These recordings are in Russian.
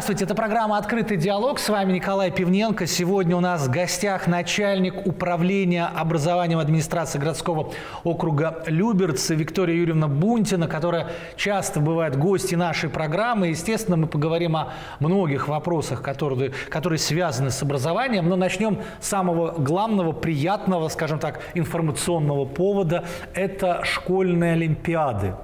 Здравствуйте, это программа «Открытый диалог». С вами Николай Пивненко. Сегодня у нас в гостях начальник управления образованием администрации городского округа Люберцы Виктория Юрьевна Бунтина, которая часто бывает гости нашей программы. Естественно, мы поговорим о многих вопросах, которые, которые связаны с образованием. Но начнем с самого главного, приятного, скажем так, информационного повода. Это школьные олимпиады.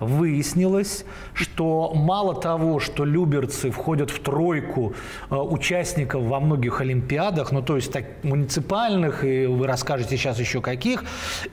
Выяснилось, что мало того, что люберцы входят в тройку э, участников во многих олимпиадах, ну то есть так, муниципальных, и вы расскажете сейчас еще каких.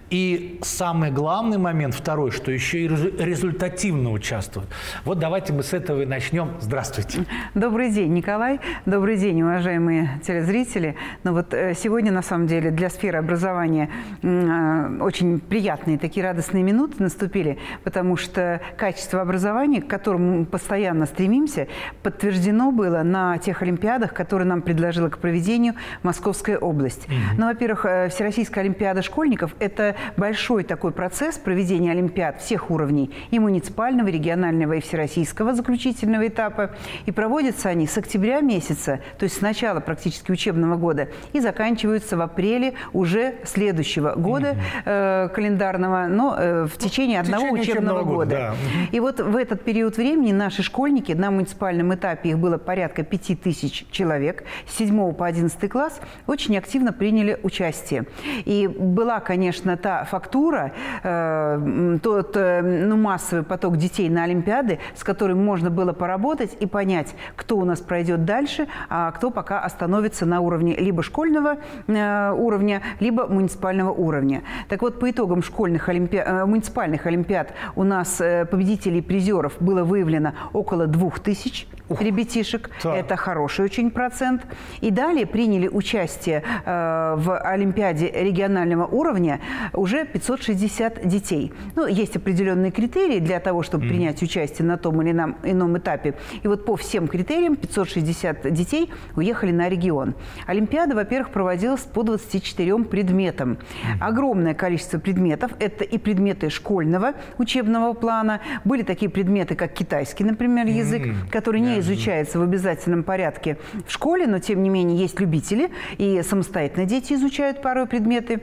И самый главный момент, второй, что еще и результативно участвуют. Вот давайте мы с этого и начнем. Здравствуйте. Добрый день, Николай. Добрый день, уважаемые телезрители. Ну вот э, сегодня, на самом деле, для сферы образования э, очень приятные такие радостные минуты наступили, потому что качество образования, к которому мы постоянно стремимся, подтверждено было на тех Олимпиадах, которые нам предложила к проведению Московская область. Mm-hmm. Ну, во-первых, э, Всероссийская Олимпиада школьников – это большой такой процесс проведения Олимпиад всех уровней – и муниципального, и регионального, и всероссийского заключительного этапа. И проводятся они с октября месяца, то есть с начала практически учебного года, и заканчиваются в апреле уже следующего года э, календарного, но э, в течение в одного течение учебного, учебного года. Да. И вот в этот период времени наши школьники на муниципальном этапе, их было порядка 5 тысяч человек, с 7 по 11 класс, очень активно приняли участие. И была, конечно, та фактура, э, тот э, ну, массовый поток детей на Олимпиады, с которым можно было поработать и понять, кто у нас пройдет дальше, а кто пока остановится на уровне либо школьного э, уровня, либо муниципального уровня. Так вот, по итогам школьных олимпи... э, муниципальных олимпиад у нас э, победителей призеров было выявлено около двух тысяч Ух, ребятишек. Так. Это хороший очень процент. И далее приняли участие э, в Олимпиаде регионального уровня уже 560 детей. Ну, есть определенные критерии для того, чтобы mm. принять участие на том или ином, ином этапе. И вот по всем критериям 560 детей уехали на регион. Олимпиада, во-первых, проводилась по 24 предметам. Огромное количество предметов. Это и предметы школьного учебного плана. Были такие предметы, как китайский, например, язык, mm. который не изучается в обязательном порядке в школе, но тем не менее есть любители, и самостоятельно дети изучают порой предметы.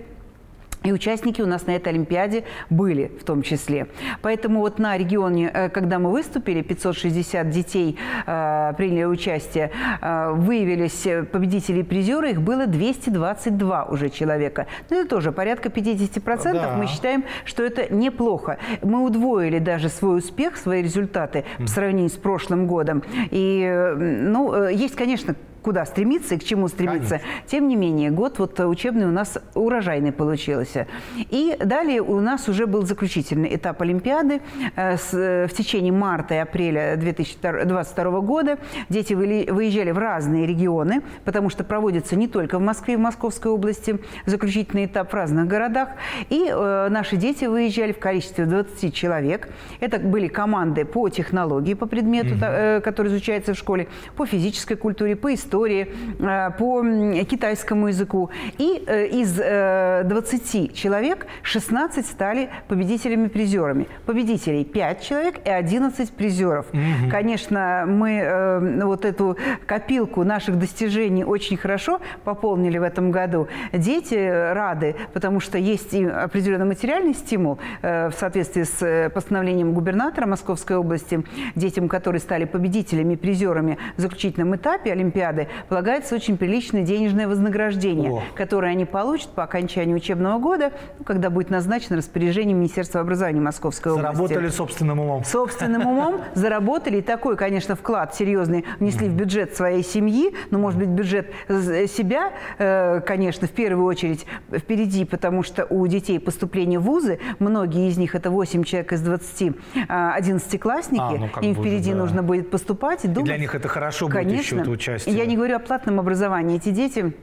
И участники у нас на этой Олимпиаде были в том числе. Поэтому вот на регионе, э, когда мы выступили, 560 детей э, приняли участие, э, выявились победители и призеры, их было 222 уже человека. Ну, это тоже порядка 50%. Да. Мы считаем, что это неплохо. Мы удвоили даже свой успех, свои результаты mm. по сравнению с прошлым годом. И, ну, э, есть, конечно, куда стремиться и к чему стремиться. Конечно. Тем не менее, год вот учебный у нас урожайный получился. И далее у нас уже был заключительный этап Олимпиады. Э, э, в течение марта и апреля 2022 года дети выезжали в разные регионы, потому что проводится не только в Москве, в Московской области, заключительный этап в разных городах. И э, наши дети выезжали в количестве 20 человек. Это были команды по технологии, по предмету, угу. который изучается в школе, по физической культуре, по истории истории, э, по китайскому языку. И э, из 20 э, человек 16 стали победителями-призерами. Победителей 5 человек и 11 призеров. Угу. Конечно, мы вот эту копилку наших достижений очень хорошо пополнили в этом году. Дети рады, потому что есть и определенный материальный стимул в соответствии с постановлением губернатора Московской области детям, которые стали победителями, призерами в заключительном этапе Олимпиады, Олимпиады полагается очень приличное денежное вознаграждение, О. которое они получат по окончанию учебного года, ну, когда будет назначено распоряжение Министерства образования Московской области. Заработали собственным умом. Собственным умом заработали. И такой, конечно, вклад серьезный внесли в бюджет своей семьи, но, может быть, бюджет себя, э, конечно, в первую очередь впереди, потому что у детей поступление в вузы, многие из них, это 8 человек из 20, 11-классники, а, ну, им впереди да. нужно будет поступать. И, думать, и для них это хорошо будет конечно, еще это участие. Я не говорю о платном образовании. Эти дети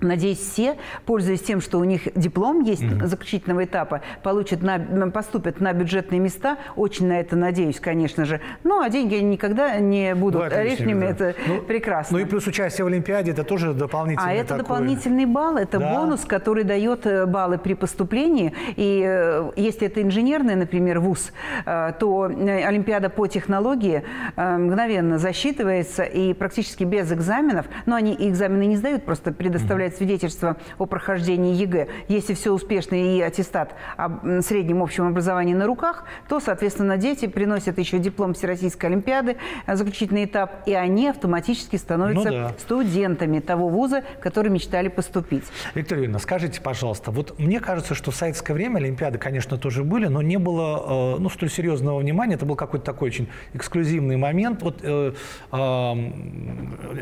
Надеюсь, все, пользуясь тем, что у них диплом есть mm-hmm. заключительного этапа, получат на, поступят на бюджетные места. Очень на это надеюсь, конечно же. Ну, а деньги никогда не будут Бывает лишними. Да. Это ну, прекрасно. Ну и плюс участие в Олимпиаде, это тоже дополнительный А это такой... дополнительный балл, это да. бонус, который дает э, баллы при поступлении. И э, если это инженерный, например, вуз, э, то Олимпиада по технологии мгновенно засчитывается и практически без экзаменов, но они экзамены не сдают, просто предоставляют предоставляет свидетельство о прохождении ЕГЭ, если все успешно и аттестат о среднем общем образовании на руках, то, соответственно, дети приносят еще диплом Всероссийской Олимпиады, э, заключительный этап, и они автоматически становятся ну, да. студентами того вуза, который мечтали поступить. Виктория Юрьевна, скажите, пожалуйста, вот мне кажется, что в советское время Олимпиады, конечно, тоже были, но не было э, ну, столь серьезного внимания, это был какой-то такой очень эксклюзивный момент, вот э, э,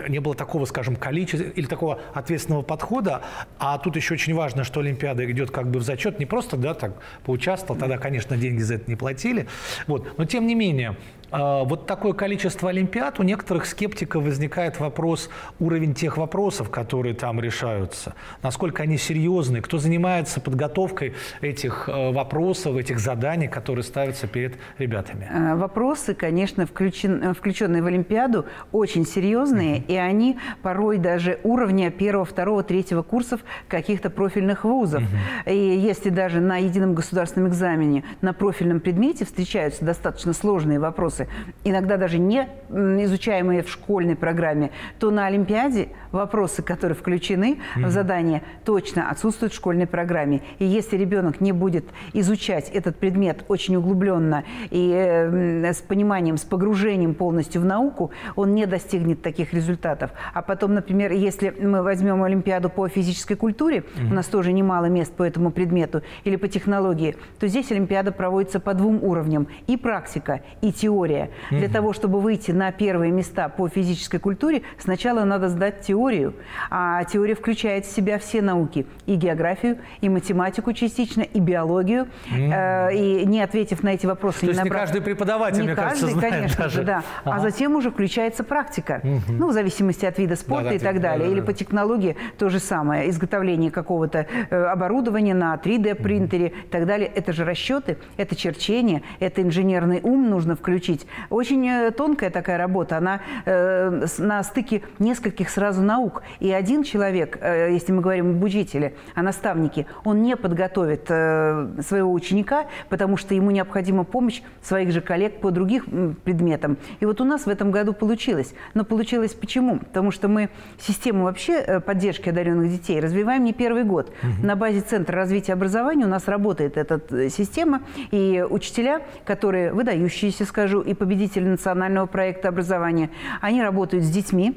не было такого, скажем, количества или такого ответственного подхода. А тут еще очень важно, что Олимпиада идет как бы в зачет, не просто, да, так поучаствовал, тогда, конечно, деньги за это не платили. Вот. Но тем не менее, вот такое количество олимпиад, у некоторых скептиков возникает вопрос, уровень тех вопросов, которые там решаются, насколько они серьезны, кто занимается подготовкой этих э, вопросов, этих заданий, которые ставятся перед ребятами. Э, вопросы, конечно, включен, включенные в Олимпиаду, очень серьезные, mm-hmm. и они порой даже уровня первого, второго, третьего курсов каких-то профильных вузов. Mm-hmm. И если даже на едином государственном экзамене на профильном предмете встречаются достаточно сложные вопросы, вопросы, иногда даже не изучаемые в школьной программе, то на Олимпиаде вопросы, которые включены mm-hmm. в задание, точно отсутствуют в школьной программе. И если ребенок не будет изучать этот предмет очень углубленно и э, с пониманием, с погружением полностью в науку, он не достигнет таких результатов. А потом, например, если мы возьмем Олимпиаду по физической культуре, mm-hmm. у нас тоже немало мест по этому предмету, или по технологии, то здесь Олимпиада проводится по двум уровням. И практика, и теория теория. Угу. Для того, чтобы выйти на первые места по физической культуре, сначала надо сдать теорию. А теория включает в себя все науки. И географию, и математику частично, и биологию. Угу. Э, и не ответив на эти вопросы... То не есть набрав... не каждый преподаватель, не мне каждый, кажется, знает конечно даже. же, да. А ага. А затем уже включается практика. Угу. Ну, в зависимости от вида спорта да, и так далее. Да, да, Или по технологии то же самое. Изготовление какого-то э, оборудования на 3D-принтере угу. и так далее. Это же расчеты, это черчение, это инженерный ум нужно включить. Очень э, тонкая такая работа, она э, на стыке нескольких сразу наук. И один человек, э, если мы говорим об учителе, о наставнике, он не подготовит э, своего ученика, потому что ему необходима помощь своих же коллег по другим предметам. И вот у нас в этом году получилось. Но получилось почему? Потому что мы систему вообще э, поддержки одаренных детей развиваем не первый год. Угу. На базе Центра развития образования у нас работает эта э, система, и учителя, которые выдающиеся, скажу, и победители национального проекта образования. Они работают с детьми,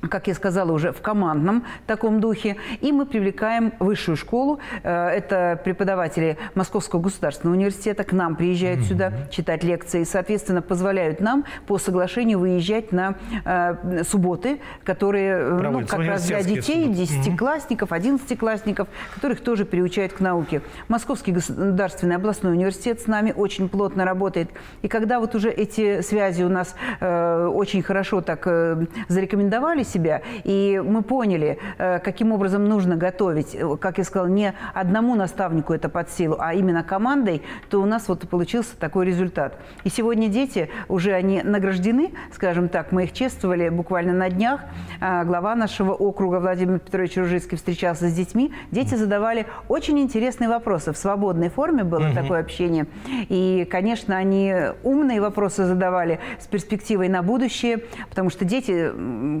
как я сказала уже, в командном таком духе. И мы привлекаем высшую школу. Э, это преподаватели Московского государственного университета к нам приезжают mm-hmm. сюда читать лекции. И, соответственно, позволяют нам по соглашению выезжать на э, субботы, которые э, ну, как раз для детей, десятиклассников, одиннадцатиклассников, которых тоже приучают к науке. Московский государственный областной университет с нами очень плотно работает. И когда вот уже эти связи у нас э, очень хорошо так э, зарекомендовались, себя, и мы поняли, э, каким образом нужно готовить, как я сказала, не одному наставнику это под силу, а именно командой, то у нас вот получился такой результат. И сегодня дети уже они награждены, скажем так, мы их чествовали буквально на днях. А, глава нашего округа Владимир Петрович Ружицкий встречался с детьми. Дети задавали очень интересные вопросы. В свободной форме было угу. такое общение. И, конечно, они умные вопросы задавали с перспективой на будущее, потому что дети,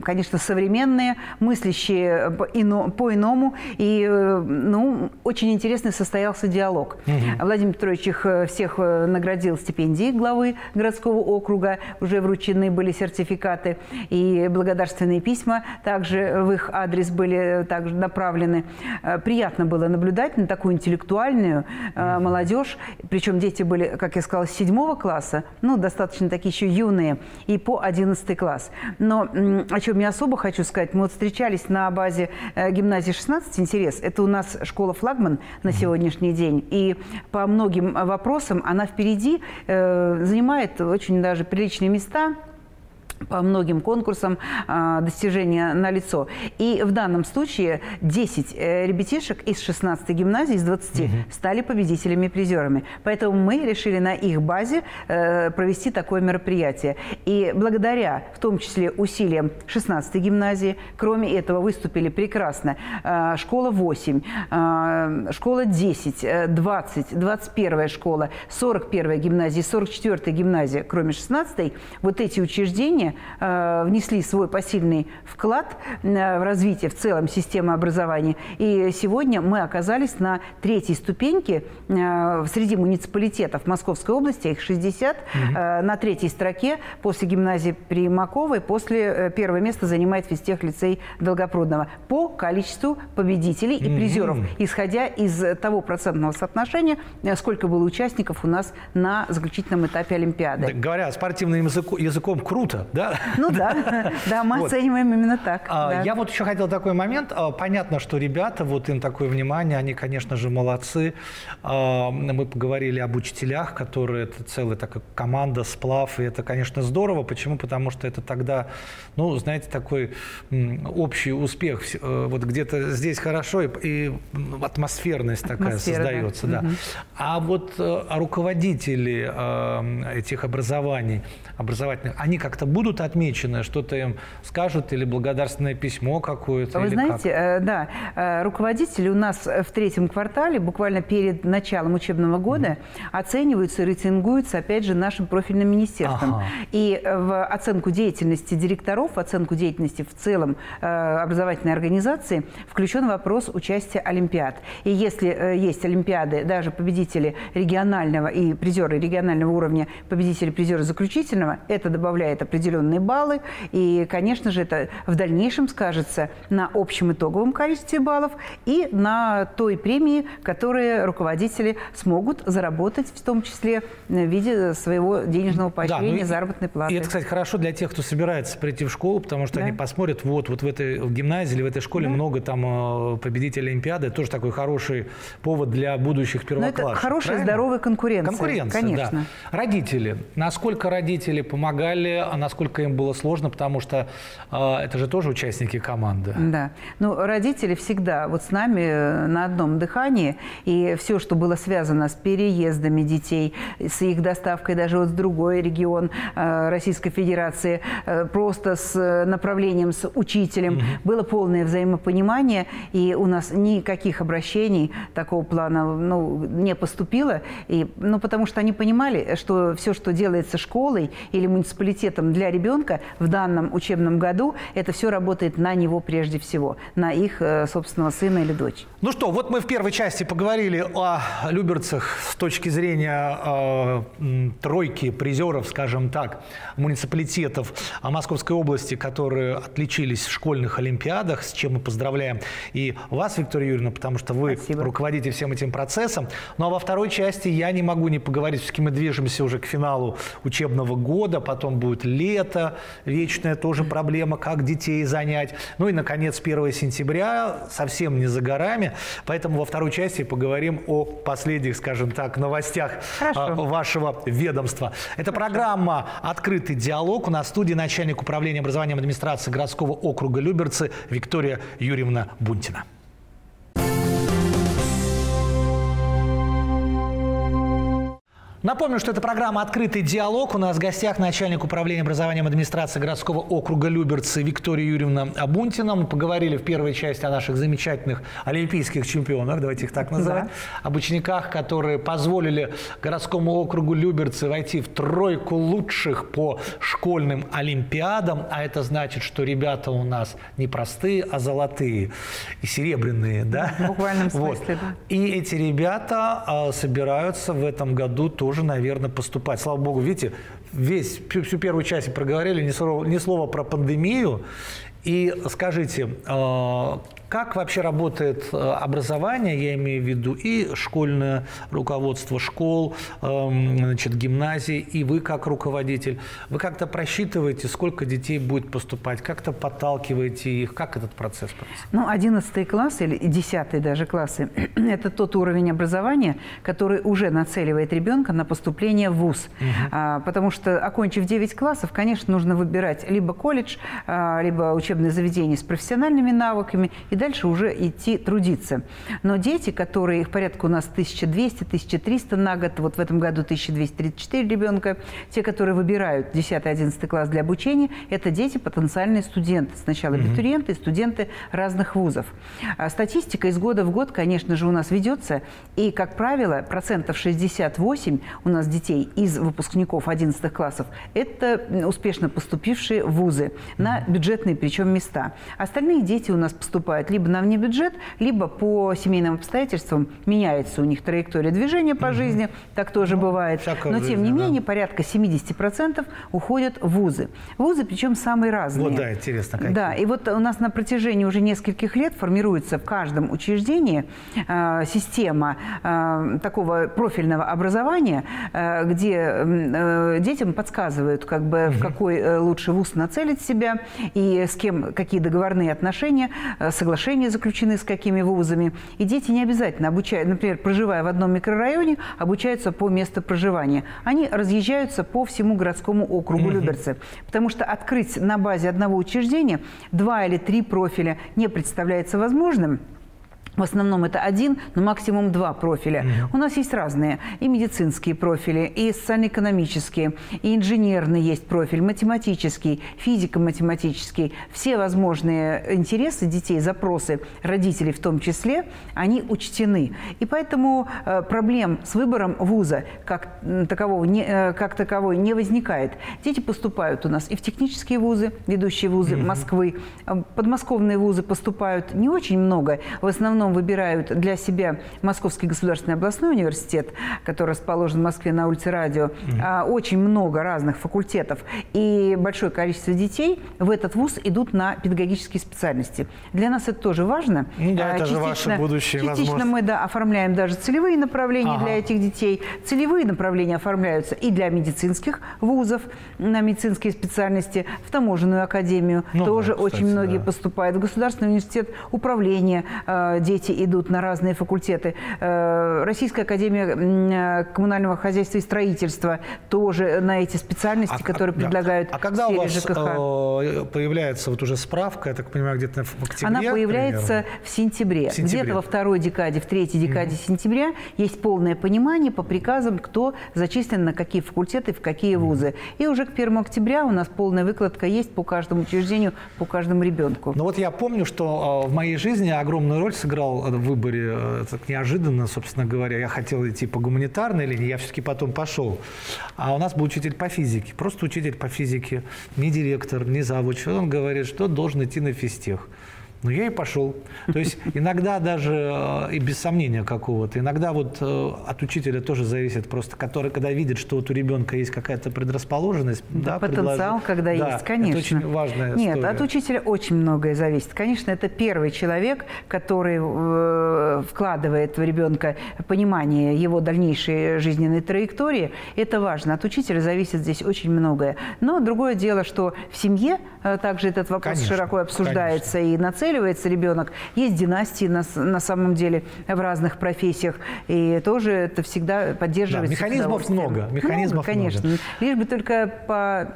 конечно, современные, мыслящие по-иному. И э, ну, очень интересный состоялся диалог. Угу. Владимир Петрович их э, всех э, наградил стипендией главы городского округа. Уже вручены были сертификаты и благодарственные письма также в их адрес были также направлены. Приятно было наблюдать на такую интеллектуальную угу. молодежь. Причем дети были, как я сказала, с седьмого класса, ну, достаточно такие еще юные, и по одиннадцатый класс. Но о чем я особо особо хочу сказать, мы вот встречались на базе э, гимназии 16 «Интерес». Это у нас школа-флагман на сегодняшний день. И по многим вопросам она впереди э, занимает очень даже приличные места по многим конкурсам э, достижения на лицо. И в данном случае 10 э, ребятишек из 16 гимназий, из 20, угу. стали победителями-призерами. Поэтому мы решили на их базе э, провести такое мероприятие. И благодаря, в том числе, усилиям 16 гимназии, кроме этого, выступили прекрасно э, школа 8, э, школа 10, 20, 21 школа, 41 гимназия, 44 гимназия, кроме 16 вот эти учреждения э, внесли свой посильный вклад э, в развитие в целом системы образования. И сегодня мы оказались на третьей ступеньке э, среди муниципалитетов Московской области, их 60, угу. на третьей строке после гимназии Примаковой, после первое место занимает физтех лицей Долгопрудного по количеству победителей и призеров, угу. исходя из того процентного соотношения, сколько было участников у нас на заключительном этапе Олимпиады. Да, говоря спортивным языку, языком, круто, да? Ну да, да, мы оцениваем именно так. А, я вот еще хотел такой момент. А, понятно, что ребята, вот им такое внимание, они, конечно же, молодцы. А, мы поговорили об учителях, которые, это целая такая команда, сплав, и это, конечно, здорово. Почему? Потому что это тогда, ну, знаете, такой общий успех. Э, вот где-то здесь хорошо, и, атмосферность такая Атмосфера, создается, да. да. А вот э, руководители этих образований, образовательных, они как-то будут отмечены, что-то им скажут или благодарственное письмо какое-то? Вы знаете, как? Э, да, э, руководители у нас в третьем квартале, буквально перед началом учебного года, mm-hmm. оцениваются и рейтингуются, опять же, нашим профильным министерством. Ага. И в оценку деятельности директоров, в оценку деятельности в целом э, образовательной организации включен вопрос участия Олимпиад. И если есть Олимпиады, даже победители регионального и призеры регионального уровня, победители призеры заключительного, это добавляет определенные определенные баллы. И, конечно же, это в дальнейшем скажется на общем итоговом количестве баллов и на той премии, которые руководители смогут заработать, в том числе в виде своего денежного поощрения, да, ну заработной платы. И это, кстати, хорошо для тех, кто собирается прийти в школу, потому что да. они посмотрят, вот, вот в этой в гимназии или в этой школе да. много там э, победителей Олимпиады. Тоже такой хороший повод для будущих первоклассников. Но это хорошая, правильно? здоровая конкуренция. Конкуренция, конечно. Да. Родители. Насколько родители помогали, а насколько насколько им было сложно, потому что э, это же тоже участники команды. Да. Ну, родители всегда вот с нами э, на одном дыхании, и все, что было связано с переездами детей, с их доставкой даже вот в другой регион э, Российской Федерации, э, просто с направлением, с учителем, угу. было полное взаимопонимание, и у нас никаких обращений такого плана ну, не поступило, и, ну, потому что они понимали, что все, что делается школой или муниципалитетом для ребенка в данном учебном году, это все работает на него прежде всего, на их э, собственного сына или дочь. Ну что, вот мы в первой части поговорили о люберцах с точки зрения э, тройки призеров, скажем так, муниципалитетов Московской области, которые отличились в школьных олимпиадах, с чем мы поздравляем и вас, Виктория Юрьевна, потому что вы Спасибо. руководите всем этим процессом. Ну а во второй части я не могу не поговорить, все-таки мы движемся уже к финалу учебного года, потом будет лето, это вечная тоже проблема, как детей занять. Ну и, наконец, 1 сентября совсем не за горами, поэтому во второй части поговорим о последних, скажем так, новостях Хорошо. А, вашего ведомства. Это программа «Открытый диалог». У нас в студии начальник управления образованием администрации городского округа Люберцы Виктория Юрьевна Бунтина. Напомню, что это программа «Открытый диалог». У нас в гостях начальник управления образованием администрации городского округа Люберцы Виктория Юрьевна Абунтина. Мы поговорили в первой части о наших замечательных олимпийских чемпионах, давайте их так называть, да. об учениках, которые позволили городскому округу Люберцы войти в тройку лучших по школьным олимпиадам. А это значит, что ребята у нас не простые, а золотые и серебряные. Да? В буквальном смысле, вот. да. И эти ребята а, собираются в этом году тоже тоже, наверное, поступать. Слава богу, видите, весь, всю, всю первую часть проговорили, ни слова, ни слова про пандемию. И скажите, э, Как вообще работает э, образование, я имею в виду и школьное руководство школ, эм, значит, гимназии, и вы как руководитель. Вы как-то просчитываете, сколько детей будет поступать, как-то подталкиваете их, как этот процесс происходит? Ну, 11 класс или 10 даже классы – это тот уровень образования, который уже нацеливает ребенка на поступление в ВУЗ. Угу. А, потому что, окончив 9 классов, конечно, нужно выбирать либо колледж, а, либо учебное заведение с профессиональными навыками и дальше уже идти трудиться. Но дети, которые, их порядка у нас 1200-1300 на год, вот в этом году 1234 ребенка, те, которые выбирают 10-11 класс для обучения, это дети потенциальные студенты. Сначала mm-hmm. абитуриенты и студенты разных вузов. А статистика из года в год, конечно же, у нас ведется, и, как правило, процентов 68 у нас детей из выпускников 11 классов – это успешно поступившие вузы на бюджетные причем места. Остальные дети у нас поступают либо на внебюджет, либо по семейным обстоятельствам меняется у них траектория движения по жизни, так тоже ну, бывает. Но тем не менее порядка 70% уходят в вузы. Вузы причем самые разные. Вот да, интересно. Какие. Да, и вот у нас на протяжении уже нескольких лет формируется в каждом учреждении э, система э, такого профильного образования, э, где э, детям подсказывают, как бы, угу. в какой э, лучше вуз нацелить себя и с кем какие договорные отношения, э, соглашения соглашения заключены с какими вузами. И дети не обязательно обучают, например, проживая в одном микрорайоне, обучаются по месту проживания. Они разъезжаются по всему городскому округу угу. Люберцы. Потому что открыть на базе одного учреждения два или три профиля не представляется возможным. В основном это один, но максимум два профиля. Mm-hmm. У нас есть разные. И медицинские профили, и социально-экономические, и инженерный есть профиль, математический, физико-математический. Все возможные интересы детей, запросы родителей в том числе, они учтены. И поэтому э, проблем с выбором вуза как такового, не, э, как таковой не возникает. Дети поступают у нас и в технические вузы, ведущие вузы mm-hmm. Москвы. Э, подмосковные вузы поступают не очень много. В основном основном выбирают для себя Московский государственный областной университет, который расположен в Москве на улице Радио, mm-hmm. очень много разных факультетов. И большое количество детей в этот вуз идут на педагогические специальности. Для нас это тоже важно. Ну, да, это частично, же ваше будущее, Частично мы да, оформляем даже целевые направления ага. для этих детей. Целевые направления оформляются и для медицинских вузов на медицинские специальности, в таможенную академию. Ну, тоже да, кстати, очень многие да. поступают. В Государственный университет управления э, дети идут на разные факультеты. Э, Российская академия э, коммунального хозяйства и строительства тоже на эти специальности, а, которые а, предлагают А когда у вас ЖКХ. Э, появляется вот уже справка, я так понимаю, где-то в октябре? Она появляется примерно? в сентябре. сентябре. Где-то во второй декаде, в третьей декаде mm-hmm. сентября есть полное понимание по приказам, кто зачислен на какие факультеты, в какие mm-hmm. вузы. И уже к 1 октября у нас полная выкладка есть по каждому учреждению, по каждому ребенку. Ну вот я помню, что в моей жизни огромную роль сыграл сыграл в выборе э, так неожиданно, собственно говоря. Я хотел идти по гуманитарной линии, я все-таки потом пошел. А у нас был учитель по физике, просто учитель по физике, не директор, не завуч. Он говорит, что должен идти на физтех. Ну, я и пошел. То есть иногда даже э, и без сомнения какого-то, иногда вот э, от учителя тоже зависит просто, который, когда видит, что вот у ребенка есть какая-то предрасположенность. Да, потенциал, предлож... когда да, есть, конечно. Это очень важная Нет, история. от учителя очень многое зависит. Конечно, это первый человек, который э, вкладывает в ребенка понимание его дальнейшей жизненной траектории. Это важно. От учителя зависит здесь очень многое. Но другое дело, что в семье также этот вопрос конечно, широко обсуждается конечно. и нацелен нацеливается ребенок. Есть династии на, на самом деле в разных профессиях. И тоже это всегда поддерживается. Да, механизмов много. Механизмов много, конечно. Много. Лишь бы только по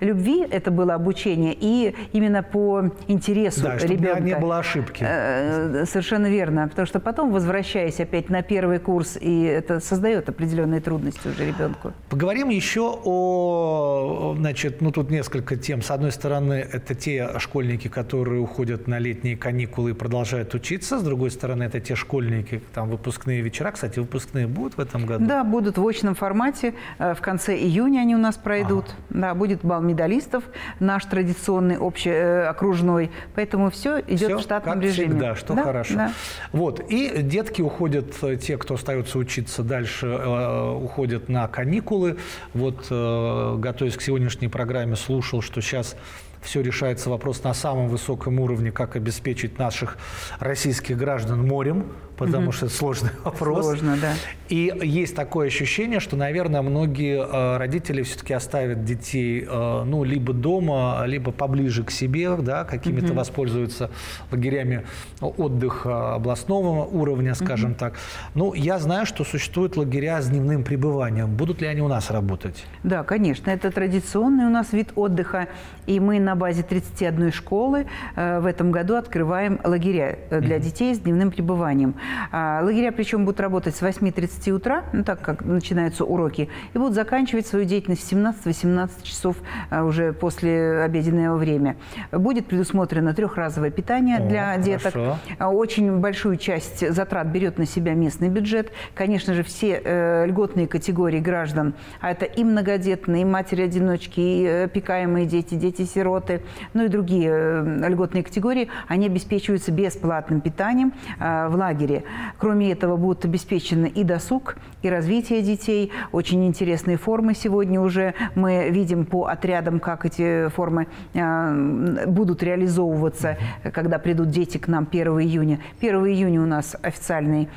любви это было обучение и именно по интересу да, чтобы ребенка. не было ошибки. Э, совершенно верно. Потому что потом, возвращаясь опять на первый курс, и это создает определенные трудности уже ребенку. Поговорим еще о, значит, ну тут несколько тем. С одной стороны, это те школьники, которые уходят уходят на летние каникулы и продолжают учиться. С другой стороны, это те школьники, там выпускные вечера. Кстати, выпускные будут в этом году? Да, будут в очном формате. Э, в конце июня они у нас пройдут. Ага. Да, будет бал медалистов, наш традиционный общеокружной. Э, Поэтому все идет все в штатном как режиме. всегда, что да, хорошо. Да. Вот. И детки уходят, э, те, кто остается учиться дальше, уходят на каникулы. Вот, готовясь к сегодняшней программе, слушал, что сейчас все решается вопрос на самом высоком уровне, как обеспечить наших российских граждан морем, потому угу. что это сложный вопрос. Сложно, да. И есть такое ощущение, что, наверное, многие э, родители все-таки оставят детей, э, ну, либо дома, либо поближе к себе, да, какими-то угу. воспользуются лагерями отдыха областного уровня, скажем угу. так. Ну, я знаю, что существуют лагеря с дневным пребыванием. Будут ли они у нас работать? Да, конечно. Это традиционный у нас вид отдыха. И мы на базе 31 школы э, в этом году открываем лагеря для угу. детей с дневным пребыванием. А, лагеря причем будут работать с 8.30 утра, ну, так как начинаются уроки, и будут заканчивать свою деятельность в 17-18 часов а, уже после обеденного время. Будет предусмотрено трехразовое питание О, для деток. Хорошо. А, очень большую часть затрат берет на себя местный бюджет. Конечно же, все э, льготные категории граждан, а это и многодетные, и матери-одиночки, и опекаемые дети, дети-сироты, ну и другие э, льготные категории, они обеспечиваются бесплатным питанием э, в лагере. Кроме этого, будут обеспечены и досуг, и развитие детей. Очень интересные формы сегодня уже мы видим по отрядам, как эти формы э, будут реализовываться, когда придут дети к нам 1 июня. 1 июня у нас официальный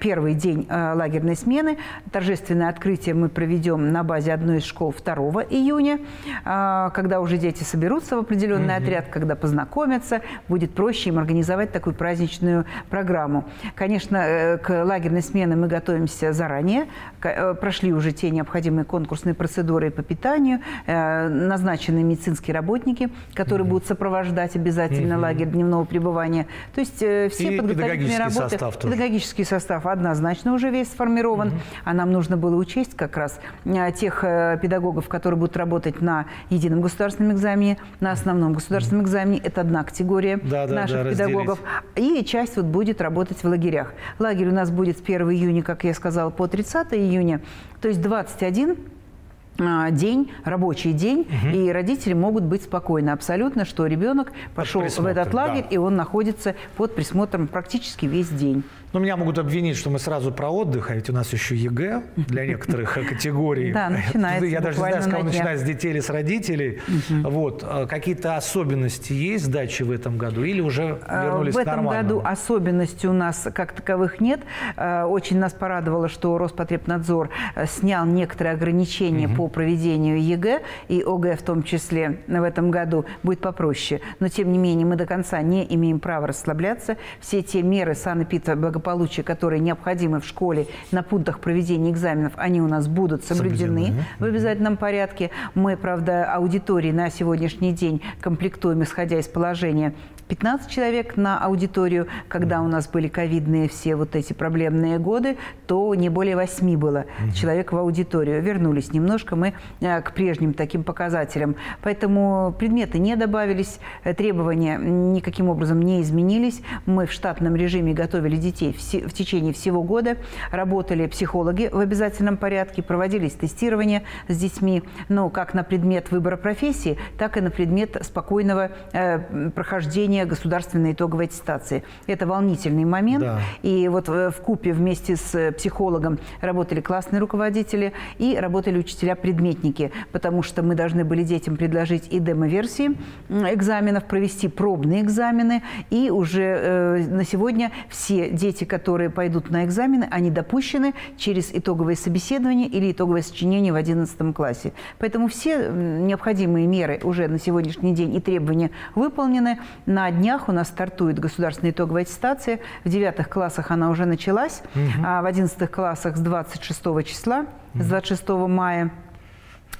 первый день э, лагерной смены. Торжественное открытие мы проведем на базе одной из школ 2 июня, э, когда уже дети соберутся в определенный mm-hmm. отряд, когда познакомятся, будет проще им организовать такую праздничную программу. Конечно, э, к лагерной смене мы готовимся заранее. Э, прошли уже те необходимые конкурсные процедуры по питанию. Э, назначены медицинские работники, которые mm-hmm. будут сопровождать обязательно mm-hmm. лагерь дневного пребывания. То есть все И подготовительные работы. Состав тоже. Педагогический состав однозначно уже весь сформирован. Mm-hmm. А нам нужно было учесть как раз тех педагогов, которые будут работать на едином государственном экзамене, на основном государственном экзамене. Это одна категория да, да, наших да, педагогов. И часть вот будет работать в лагере лагерях. Лагерь у нас будет с 1 июня, как я сказала, по 30 июня, то есть 21 а, день, рабочий день, угу. и родители могут быть спокойны абсолютно, что ребенок пошел в этот лагерь, да. и он находится под присмотром практически весь день. Ну, меня могут обвинить, что мы сразу про отдых, а ведь у нас еще ЕГЭ для некоторых категорий. Да, начинается Я даже не знаю, с кого начинать, с детей или с родителей. Вот. А какие-то особенности есть сдачи в этом году или уже а, вернулись? В этом году особенностей у нас как таковых нет. А, очень нас порадовало, что Роспотребнадзор снял некоторые ограничения по проведению ЕГЭ и ОГЭ в том числе в этом году будет попроще. Но, тем не менее, мы до конца не имеем права расслабляться. Все те меры санэпидблагополучия благополучия, которые необходимы в школе на пунктах проведения экзаменов, они у нас будут соблюдены, соблюдены. в обязательном порядке. Мы, правда, аудитории на сегодняшний день комплектуем, исходя из положения 15 человек на аудиторию. Когда у нас были ковидные все вот эти проблемные годы, то не более 8 было угу. человек в аудиторию. Вернулись немножко мы э, к прежним таким показателям. Поэтому предметы не добавились, э, требования никаким образом не изменились. Мы в штатном режиме готовили детей в течение всего года. Работали психологи в обязательном порядке, проводились тестирования с детьми, ну, как на предмет выбора профессии, так и на предмет спокойного э, прохождения проведения государственной итоговой аттестации. Это волнительный момент. Да. И вот в купе вместе с психологом работали классные руководители и работали учителя-предметники, потому что мы должны были детям предложить и демо-версии экзаменов, провести пробные экзамены. И уже э, на сегодня все дети, которые пойдут на экзамены, они допущены через итоговое собеседование или итоговое сочинение в 11 классе. Поэтому все необходимые меры уже на сегодняшний день и требования выполнены. На на днях у нас стартует государственная итоговая аттестация. В девятых классах она уже началась, угу. а в одиннадцатых классах с 26 числа, угу. с 26 мая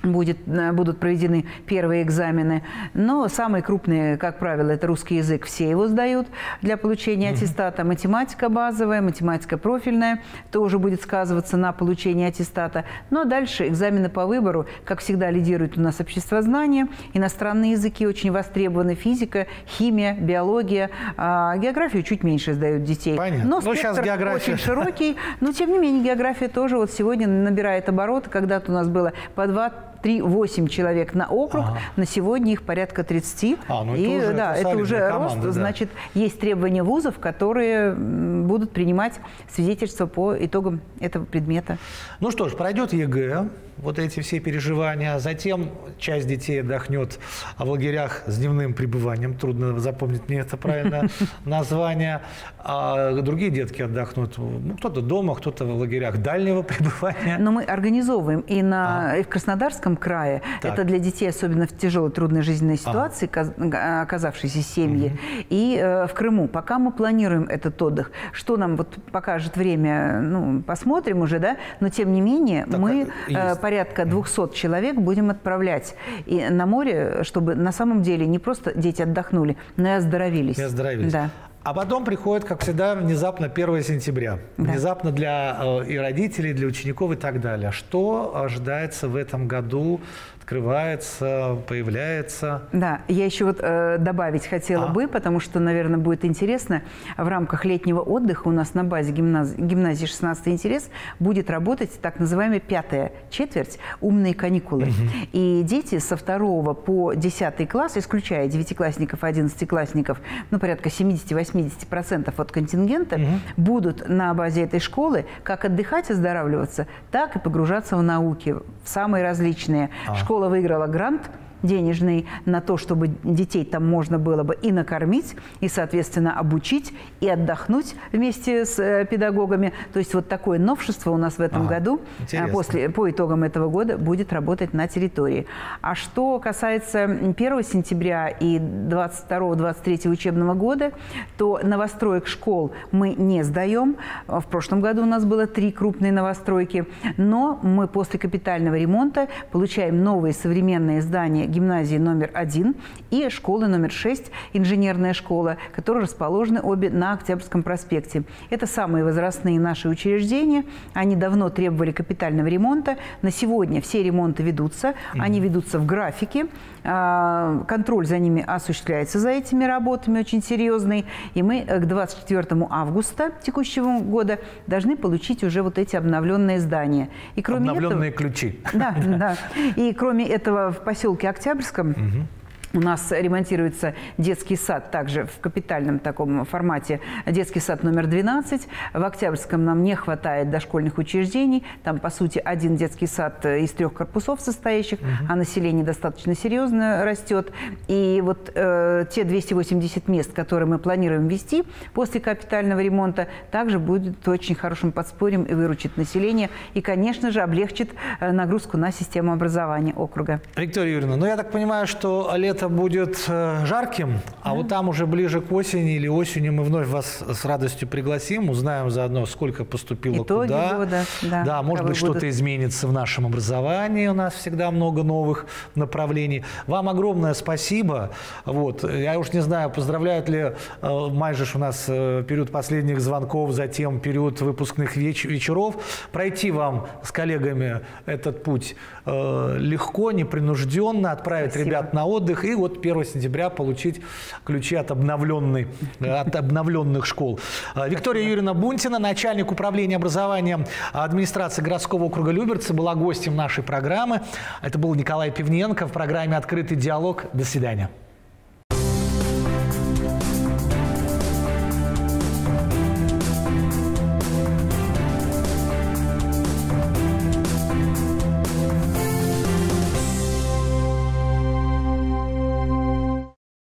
будет, э, будут проведены первые экзамены. Но самые крупные, как правило, это русский язык. Все его сдают для получения аттестата. Математика базовая, математика профильная тоже будет сказываться на получении аттестата. Ну а дальше экзамены по выбору. Как всегда, лидирует у нас общество знания. Иностранные языки очень востребованы. Физика, химия, биология. А географию чуть меньше сдают детей. Понятно. Но ну, сейчас география. очень широкий. Но, тем не менее, география тоже вот сегодня набирает обороты. Когда-то у нас было по два 3-8 человек на округ. Ага. На сегодня их порядка 30. А, ну и уже, да, это, это уже рост. Да. Значит, есть требования вузов, которые будут принимать свидетельства по итогам этого предмета. Ну что ж, пройдет ЕГЭ, вот эти все переживания. Затем часть детей отдохнет в лагерях с дневным пребыванием. Трудно запомнить мне это правильное название. А другие детки отдохнут. Ну, кто-то дома, кто-то в лагерях дальнего пребывания. Но мы организовываем и, на, а. и в Краснодарском крае. Так. Это для детей, особенно в тяжелой, трудной жизненной ситуации, а. оказавшиеся семьи. Угу. И э, в Крыму. Пока мы планируем этот отдых, что нам вот покажет время, ну, посмотрим уже, да? Но, тем не менее, так, мы э, порядка 200 человек будем отправлять и на море, чтобы на самом деле не просто дети отдохнули, но и оздоровились. И оздоровились. Да. А потом приходит, как всегда, внезапно 1 сентября. Да. Внезапно для э, и родителей, для учеников и так далее. Что ожидается в этом году открывается, появляется. Да, я еще вот э, добавить хотела а. бы, потому что, наверное, будет интересно, в рамках летнего отдыха у нас на базе гимназии, гимназии 16 интерес будет работать так называемая пятая четверть «Умные каникулы». Угу. И дети со второго по десятый класс, исключая девятиклассников, одиннадцатиклассников, ну, порядка 70-80% от контингента, угу. будут на базе этой школы как отдыхать, оздоравливаться, так и погружаться в науки, в самые различные. А. Школы школа выиграла грант – денежный на то, чтобы детей там можно было бы и накормить, и, соответственно, обучить, и отдохнуть вместе с э, педагогами. То есть вот такое новшество у нас в этом ага, году, э, после, по итогам этого года, будет работать на территории. А что касается 1 сентября и 22-23 учебного года, то новостроек школ мы не сдаем. В прошлом году у нас было три крупные новостройки, но мы после капитального ремонта получаем новые современные здания гимназии номер один и школы номер шесть, инженерная школа, которые расположены обе на Октябрьском проспекте. Это самые возрастные наши учреждения. Они давно требовали капитального ремонта. На сегодня все ремонты ведутся. Они ведутся в графике. А, контроль за ними осуществляется за этими работами очень серьезный. И мы к 24 августа текущего года должны получить уже вот эти обновленные здания. И кроме обновленные этого, ключи. Да, да. И кроме этого в поселке Октябрьском угу. У нас ремонтируется детский сад также в капитальном таком формате. Детский сад номер 12. В Октябрьском нам не хватает дошкольных учреждений. Там, по сути, один детский сад из трех корпусов состоящих, угу. а население достаточно серьезно растет. И вот э, те 280 мест, которые мы планируем ввести после капитального ремонта, также будет очень хорошим подспорьем и выручит население. И, конечно же, облегчит э, нагрузку на систему образования округа. Виктория Юрьевна, ну я так понимаю, что лет лето будет э, жарким, а да. вот там уже ближе к осени или осенью мы вновь вас с радостью пригласим, узнаем заодно, сколько поступило Итоги куда. Года, да, да, может быть, что-то изменится в нашем образовании. У нас всегда много новых направлений. Вам огромное спасибо. Вот. Я уж не знаю, поздравляют ли э, майже у нас э, период последних звонков, затем период выпускных веч вечеров. Пройти вам с коллегами этот путь легко, непринужденно, отправить спасибо. ребят на отдых и вот 1 сентября получить ключи от, обновленной, от обновленных школ. А, Виктория Юрьевна Бунтина, начальник управления образования администрации городского округа Люберцы, была гостем нашей программы. Это был Николай Пивненко в программе «Открытый диалог». До свидания.